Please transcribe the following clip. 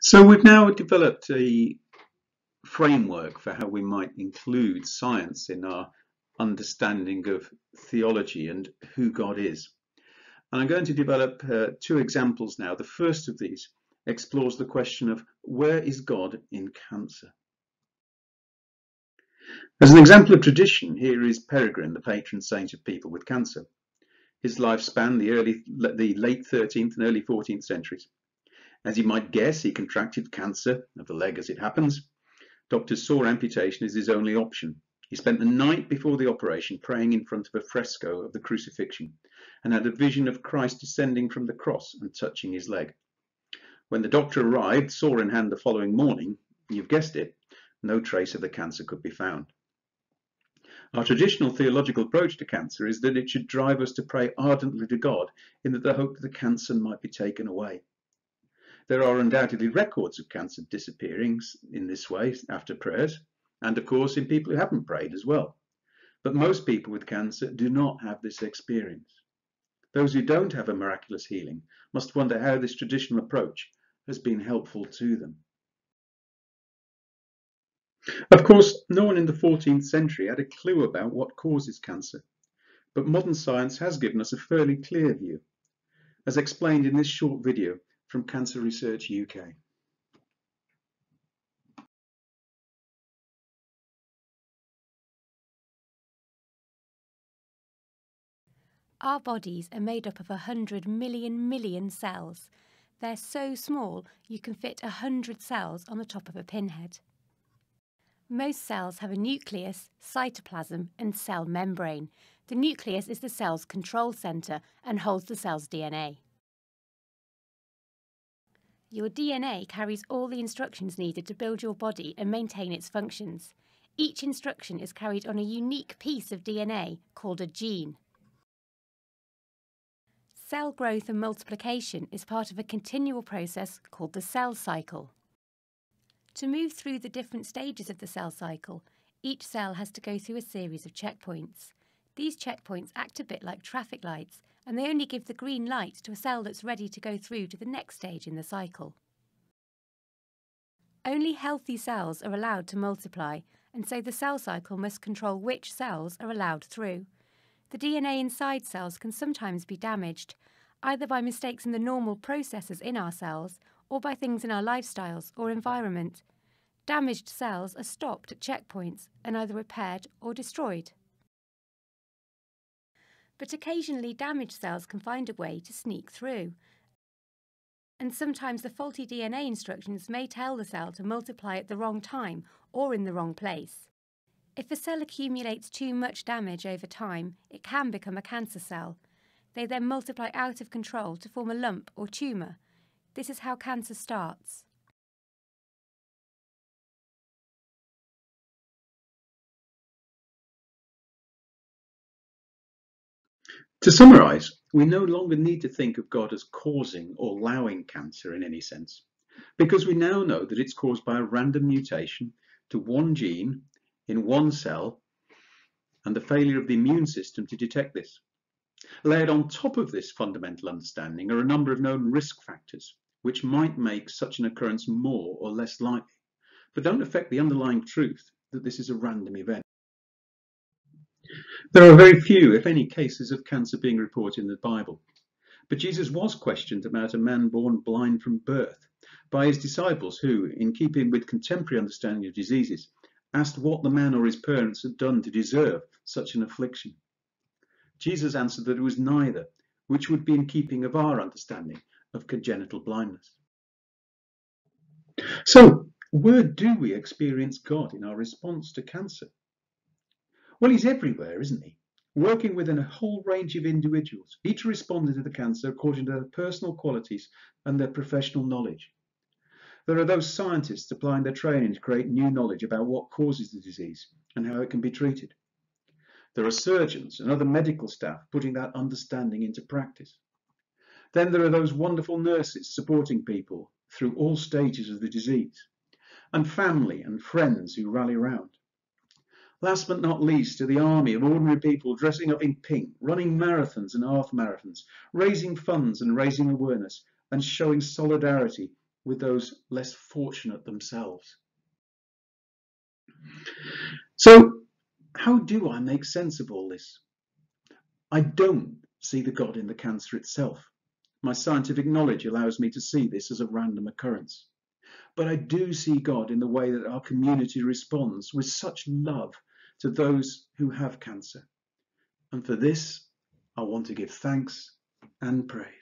So we've now developed a framework for how we might include science in our understanding of theology and who God is. And I'm going to develop uh, two examples now. The first of these explores the question of where is God in cancer? As an example of tradition, here is Peregrine, the patron saint of people with cancer. His life spanned the, early, the late 13th and early 14th centuries. As you might guess, he contracted cancer of the leg as it happens. Doctors saw amputation as his only option. He spent the night before the operation praying in front of a fresco of the crucifixion and had a vision of Christ descending from the cross and touching his leg. When the doctor arrived, saw in hand the following morning, you've guessed it, no trace of the cancer could be found. Our traditional theological approach to cancer is that it should drive us to pray ardently to God in the hope that the cancer might be taken away. There are undoubtedly records of cancer disappearing in this way after prayers, and of course in people who haven't prayed as well. But most people with cancer do not have this experience. Those who don't have a miraculous healing must wonder how this traditional approach has been helpful to them. Of course, no one in the 14th century had a clue about what causes cancer, but modern science has given us a fairly clear view, as explained in this short video from Cancer Research UK. Our bodies are made up of 100 million million cells. They're so small you can fit 100 cells on the top of a pinhead. Most cells have a nucleus, cytoplasm and cell membrane. The nucleus is the cell's control centre and holds the cell's DNA. Your DNA carries all the instructions needed to build your body and maintain its functions. Each instruction is carried on a unique piece of DNA called a gene. Cell growth and multiplication is part of a continual process called the cell cycle. To move through the different stages of the cell cycle, each cell has to go through a series of checkpoints. These checkpoints act a bit like traffic lights and they only give the green light to a cell that's ready to go through to the next stage in the cycle. Only healthy cells are allowed to multiply, and so the cell cycle must control which cells are allowed through. The DNA inside cells can sometimes be damaged, either by mistakes in the normal processes in our cells or by things in our lifestyles or environment. Damaged cells are stopped at checkpoints and either repaired or destroyed but occasionally damaged cells can find a way to sneak through. And sometimes the faulty DNA instructions may tell the cell to multiply at the wrong time or in the wrong place. If a cell accumulates too much damage over time, it can become a cancer cell. They then multiply out of control to form a lump or tumour. This is how cancer starts. To summarize, we no longer need to think of God as causing or allowing cancer in any sense, because we now know that it's caused by a random mutation to one gene in one cell and the failure of the immune system to detect this. Layered on top of this fundamental understanding are a number of known risk factors, which might make such an occurrence more or less likely, but don't affect the underlying truth that this is a random event. There are very few, if any, cases of cancer being reported in the Bible. But Jesus was questioned about a man born blind from birth by his disciples who, in keeping with contemporary understanding of diseases, asked what the man or his parents had done to deserve such an affliction. Jesus answered that it was neither, which would be in keeping of our understanding of congenital blindness. So, where do we experience God in our response to cancer? Well, he's everywhere, isn't he? Working within a whole range of individuals, each responding to the cancer according to their personal qualities and their professional knowledge. There are those scientists applying their training to create new knowledge about what causes the disease and how it can be treated. There are surgeons and other medical staff putting that understanding into practice. Then there are those wonderful nurses supporting people through all stages of the disease, and family and friends who rally around. Last but not least to the army of ordinary people dressing up in pink, running marathons and half marathons, raising funds and raising awareness, and showing solidarity with those less fortunate themselves. So, how do I make sense of all this? I don't see the God in the cancer itself. My scientific knowledge allows me to see this as a random occurrence. But I do see God in the way that our community responds with such love to those who have cancer. And for this, I want to give thanks and praise.